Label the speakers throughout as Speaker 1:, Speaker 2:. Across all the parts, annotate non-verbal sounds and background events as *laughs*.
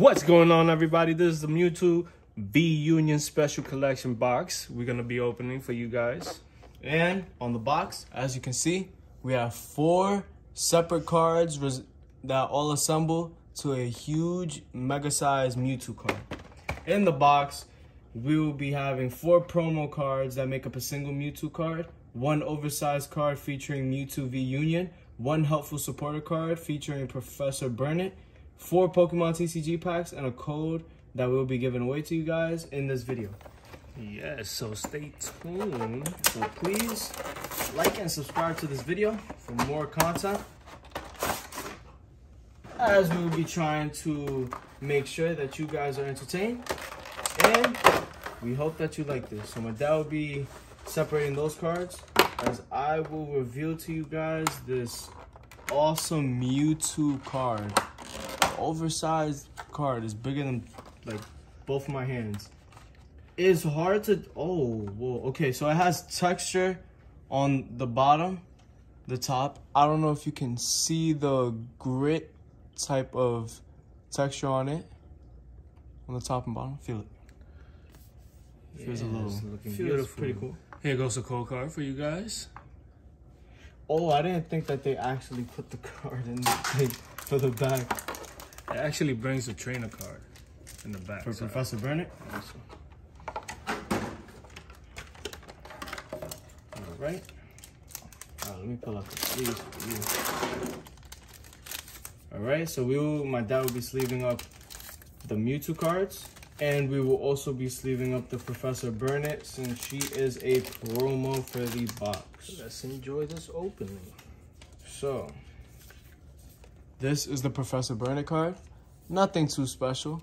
Speaker 1: What's going on, everybody? This is the Mewtwo V Union Special Collection box we're gonna be opening for you guys.
Speaker 2: And on the box, as you can see, we have four separate cards that all assemble to a huge mega sized Mewtwo card. In the box, we will be having four promo cards that make up a single Mewtwo card, one oversized card featuring Mewtwo V Union, one helpful supporter card featuring Professor Burnet, four Pokemon TCG packs, and a code that will be given away to you guys in this video.
Speaker 1: Yes, so stay tuned.
Speaker 2: So please like and subscribe to this video for more content. As we will be trying to make sure that you guys are entertained. And we hope that you like this. So my dad will be separating those cards as I will reveal to you guys this awesome Mewtwo card. Oversized card is bigger than like both of my hands. It's hard to oh whoa okay so it has texture on the bottom, the top. I don't know if you can see the grit type of texture on it. On the top and bottom. Feel it. Feels a little feels
Speaker 1: beautiful.
Speaker 2: pretty cool.
Speaker 1: Here goes a code card for you guys.
Speaker 2: Oh, I didn't think that they actually put the *laughs* card in the thing for the back.
Speaker 1: It actually brings the trainer card in the back.
Speaker 2: For. Professor Burnet.
Speaker 1: Also.
Speaker 2: Alright. Uh, let me pull up the sleeves for you. Alright, so we will my dad will be sleeving up the Mewtwo cards. And we will also be sleeving up the Professor Burnet since she is a promo for the box.
Speaker 1: Let's enjoy this opening.
Speaker 2: So, this is the Professor Burnet card. Nothing too special.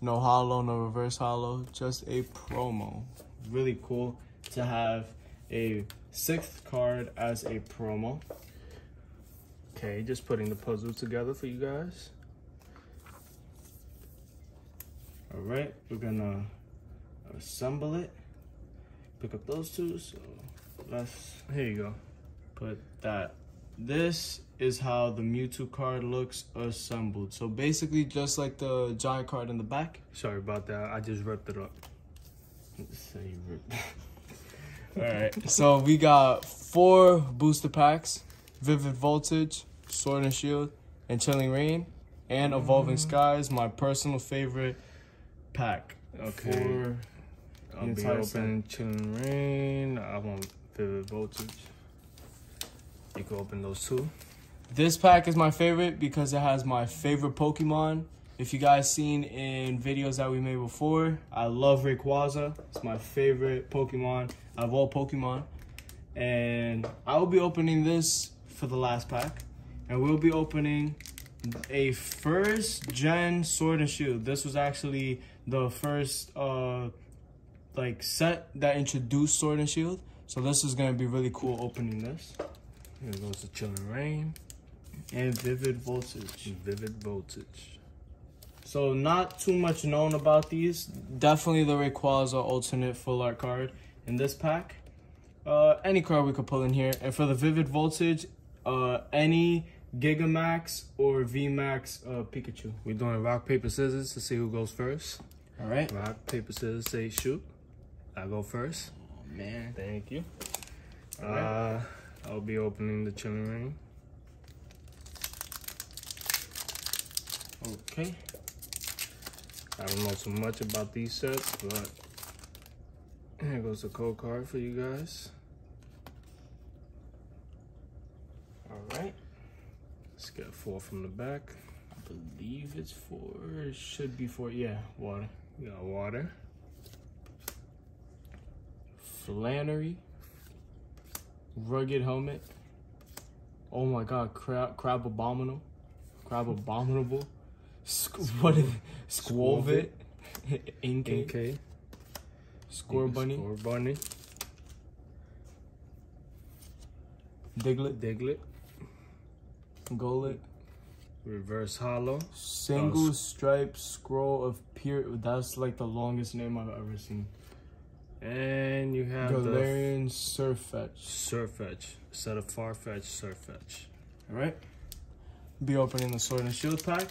Speaker 2: No holo, no reverse holo, just a promo. Really cool to have a sixth card as a promo.
Speaker 1: Okay, just putting the puzzle together for you guys.
Speaker 2: All right, we're gonna assemble it. Pick up those two, so let's
Speaker 1: Here you go.
Speaker 2: put that. This is how the Mewtwo card looks assembled. So basically just like the giant card in the back.
Speaker 1: Sorry about that. I just ripped it up. *laughs*
Speaker 2: All right. So we got four booster packs: Vivid Voltage, Sword and Shield, and Chilling Reign, and Evolving mm-hmm. Skies. My personal favorite pack.
Speaker 1: Okay. I'll be opening Chilling Reign. I want Vivid Voltage. You can open those two.
Speaker 2: this pack is my favorite because it has my favorite Pokemon. If you guys seen in videos that we made before, I love Rayquaza. It's my favorite Pokemon out of all Pokemon. And I will be opening this for the last pack. And we'll be opening a first gen Sword and Shield. This was actually the first uh like set that introduced Sword and Shield. So this is gonna be really cool opening this.
Speaker 1: Here goes the Chilling Reign.
Speaker 2: And Vivid Voltage.
Speaker 1: Vivid Voltage.
Speaker 2: So not too much known about these. Definitely the Rayquaza alternate full art card in this pack. Uh, any card we could pull in here. And for the Vivid Voltage, uh, any Gigamax or VMAX uh, Pikachu.
Speaker 1: We're doing rock, paper, scissors to see who goes first.
Speaker 2: All right.
Speaker 1: Rock, paper, scissors, say shoot. I go first.
Speaker 2: Oh, man.
Speaker 1: Thank you.
Speaker 2: Alright.
Speaker 1: Uh, I'll be opening the Chilling Reign.
Speaker 2: Okay.
Speaker 1: I don't know too much about these sets, but here goes the code card for you guys.
Speaker 2: All right.
Speaker 1: Let's get four from the back.
Speaker 2: I believe it's four. it should be four. yeah, water.
Speaker 1: We got water.
Speaker 2: Flannery. Rugged helmet. Oh my god, crab, Crabominable. Crab abominable. Squ- what is it? Squolvit. Inkay.
Speaker 1: Okay.
Speaker 2: Scorbunny.
Speaker 1: Score bunny.
Speaker 2: Diglett.
Speaker 1: Diglett.
Speaker 2: Golett.
Speaker 1: Reverse holo.
Speaker 2: Single
Speaker 1: Oh,
Speaker 2: stripe scroll of pure. That's like the longest name I've ever seen.
Speaker 1: And you have
Speaker 2: Galarian Surfetch.
Speaker 1: Surfetch. Set of Farfetch Surfetch.
Speaker 2: All right. Be opening the Sword and Shield pack.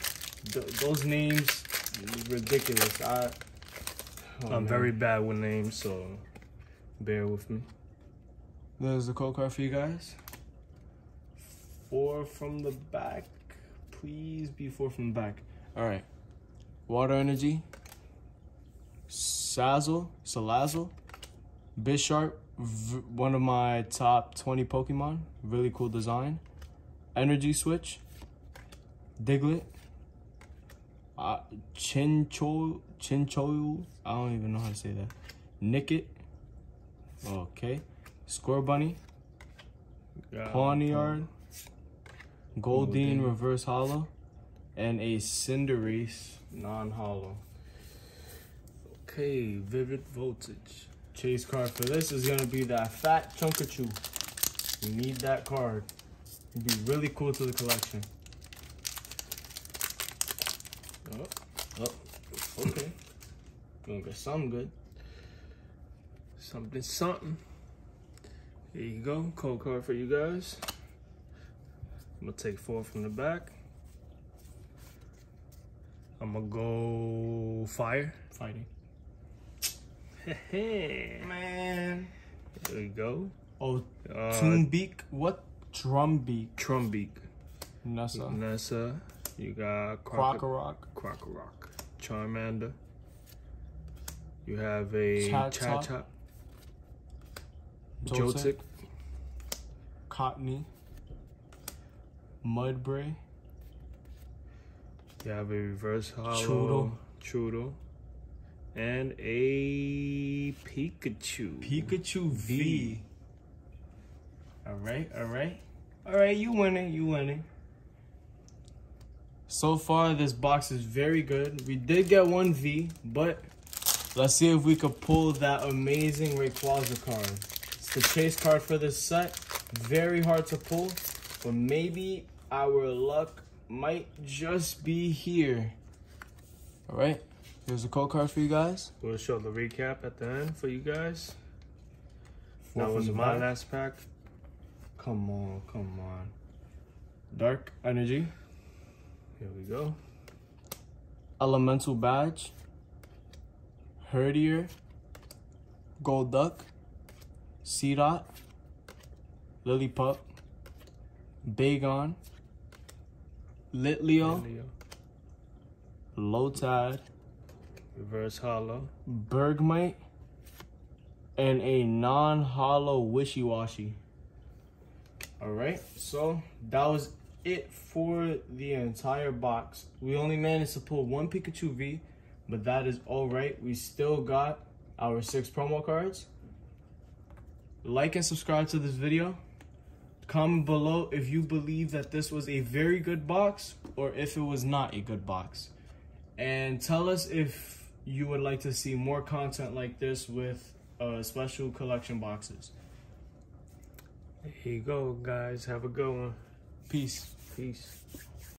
Speaker 2: Th- those names ridiculous. I. oh,
Speaker 1: I'm
Speaker 2: man.
Speaker 1: very bad with names, so bear with me.
Speaker 2: There's the code card for you guys. Four from the back. Please be four from the back. All right. Water Energy. Sazzle. Salazzle. Bisharp. One of my top 20 Pokemon. Really cool design. Energy Switch. Diglett. Uh, Chinchou. Chinchou. I don't even know how to say that. Nickit. Okay.
Speaker 1: Scorbunny.
Speaker 2: Pawniard, Goldeen
Speaker 1: Goldeen.
Speaker 2: Reverse Holo, and a Cinderace non holo.
Speaker 1: Okay, Vivid Voltage.
Speaker 2: Chase card for this is gonna be that fat Chunkachu. You need that card. It'd be really cool to the collection. Oh, oh, okay. Gonna get something good.
Speaker 1: Something, something. Here you go, code card for you guys. I'm gonna take four from the back. I'm gonna go fire.
Speaker 2: Fighting.
Speaker 1: Here
Speaker 2: Man.
Speaker 1: There we go.
Speaker 2: Oh,
Speaker 1: Uh,
Speaker 2: Toonbeak. What? Drumbeak.
Speaker 1: Trumbeak.
Speaker 2: Nessa.
Speaker 1: Nessa. You got Croc-
Speaker 2: Krokorok.
Speaker 1: Krokorok. Charmander. You have a.
Speaker 2: Joltik.
Speaker 1: Joltik.
Speaker 2: Cottonee. Mudbray.
Speaker 1: You have a reverse holo. Trudel. And a Pikachu.
Speaker 2: Pikachu V. All right, all right. All right, you winning, you winning. So far, this box is very good. We did get one V, but let's see if we could pull that amazing Rayquaza card. It's the chase card for this set. Very hard to pull, but maybe our luck might just be here. All right, here's a code card for you guys.
Speaker 1: We'll show the recap at the end for you guys.
Speaker 2: Four
Speaker 1: that was my
Speaker 2: back.
Speaker 1: last pack.
Speaker 2: Come on, come on. Dark Energy,
Speaker 1: Here we go.
Speaker 2: Elemental Badge, Herdier, Golduck, Seedot, Lillipup, Bagon, Litleo,
Speaker 1: Leo.
Speaker 2: Lotad,
Speaker 1: Reverse holo.
Speaker 2: Bergmite, and a non-holo Wishiwashi. Alright, so that was it for the entire box. We only managed to pull one Pikachu V, but that is alright. We still got our six promo cards. Like and subscribe to this video. Comment below if you believe that this was a very good box or if it was not a good box. And tell us if you would like to see more content like this with uh, special collection boxes.
Speaker 1: Here you go, guys. Have a good one.
Speaker 2: Peace.
Speaker 1: Peace.